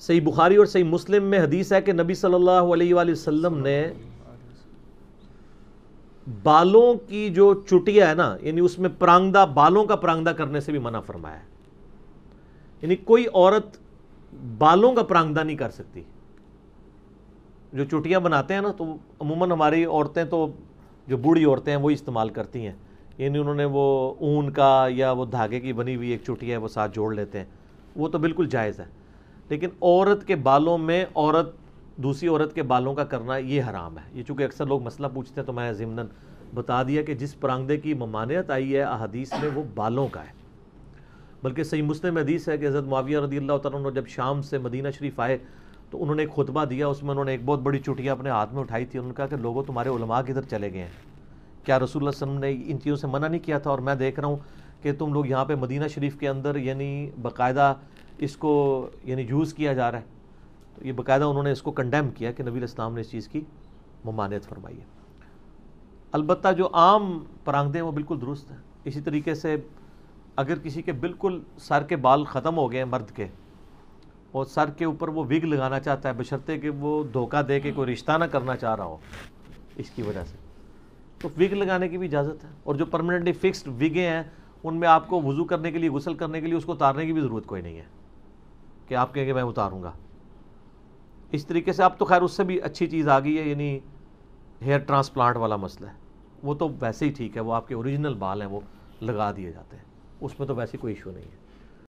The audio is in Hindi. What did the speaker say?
सही बुखारी और सही मुस्लिम में हदीस है कि नबी सल्लल्लाहु अलैहि वसल्लम ने बालों की जो चुटिया है ना, यानी उसमें प्रांगदा, बालों का प्रांगदा करने से भी मना फरमाया है। यानी कोई औरत बालों का प्रांगदा नहीं कर सकती। जो चुटियाँ बनाते हैं ना तो अमूमन हमारी औरतें तो जो बूढ़ी औरतें हैं, वो इस्तेमाल करती हैं। यानी उन्होंने वो ऊन का या वो धागे की बनी हुई एक चुटिया है, वो साथ जोड़ लेते हैं। वो तो बिल्कुल जायज़ है। लेकिन औरत के बालों में औरत, दूसरी औरत के बालों का करना ये हराम है। ये चूँकि अक्सर लोग मसला पूछते हैं तो मैं ज़िमन बता दिया कि जिस परांगदे की ममानियत आई है, अहदीस में वो बालों का है। बल्कि सही मुस्लिम हदीस है कि हज़रत माविया रदी अल्लाह जब शाम से मदीना शरीफ आए तो उन्होंने एक खुतबा दिया, उसमें उन्होंने एक बहुत बड़ी चुटिया अपने हाथ में उठाई थी, उन्होंने कहा कि लोगों तुम्हारे उलमा किधर चले गए हैं? क्या रसूल वसम ने इन चीज़ों से मना नहीं किया था? और मैं देख रहा हूँ कि तुम लोग यहाँ पे मदीना शरीफ के अंदर, यानी बाकायदा इसको यानी यूज़ किया जा रहा है तो ये बाकायदा उन्होंने इसको कंडेम किया कि नबी इस्लाम ने इस चीज़ की ममानियत फरमाई है। अलबत् जो आम परांगदे हैं वो बिल्कुल दुरुस्त हैं। इसी तरीके से अगर किसी के बिल्कुल सर के बाल ख़त्म हो गए मर्द के, और सर के ऊपर वो विग लगाना चाहता है, बशर्ते कि वो धोखा दे के कोई रिश्ता ना करना चाह रहा हो, इसकी वजह से। तो विग लगाने की भी इजाज़त है, और जो परमानेंटली फिक्स्ड विगें हैं, उनमें आपको वज़ू करने के लिए, गुसल करने के लिए उसको उतारने की भी ज़रूरत कोई नहीं है। कि आप कहेंगे, मैं उतारूँगा। इस तरीके से आप तो खैर उससे भी अच्छी चीज़ आ गई है, यानी हेयर ट्रांसप्लांट वाला मसला है। वो तो वैसे ही ठीक है, वो आपके ओरिजिनल बाल हैं, वो लगा दिए जाते हैं। उसमें तो वैसे कोई इशू नहीं है।